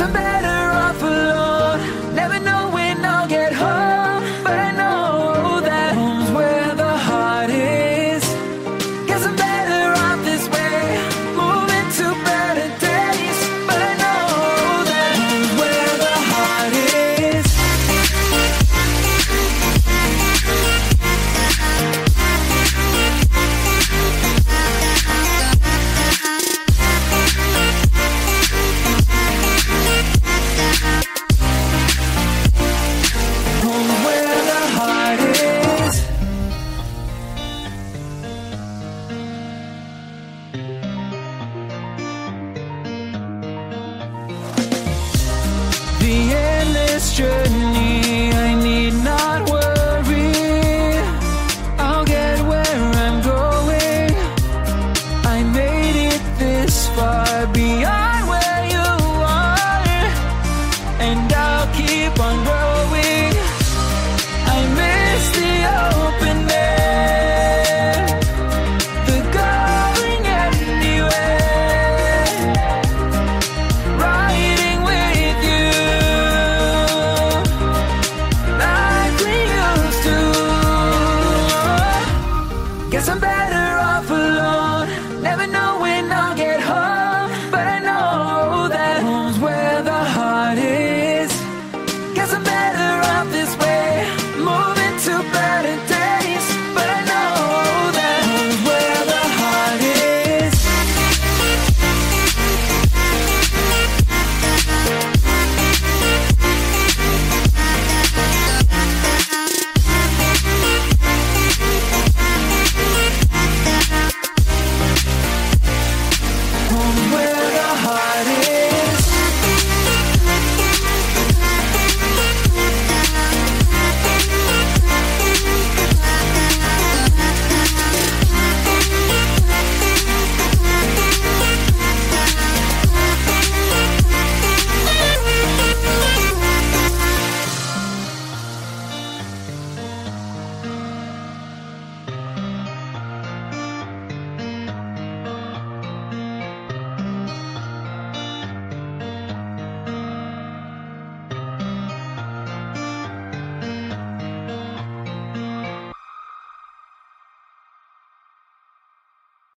It's a man.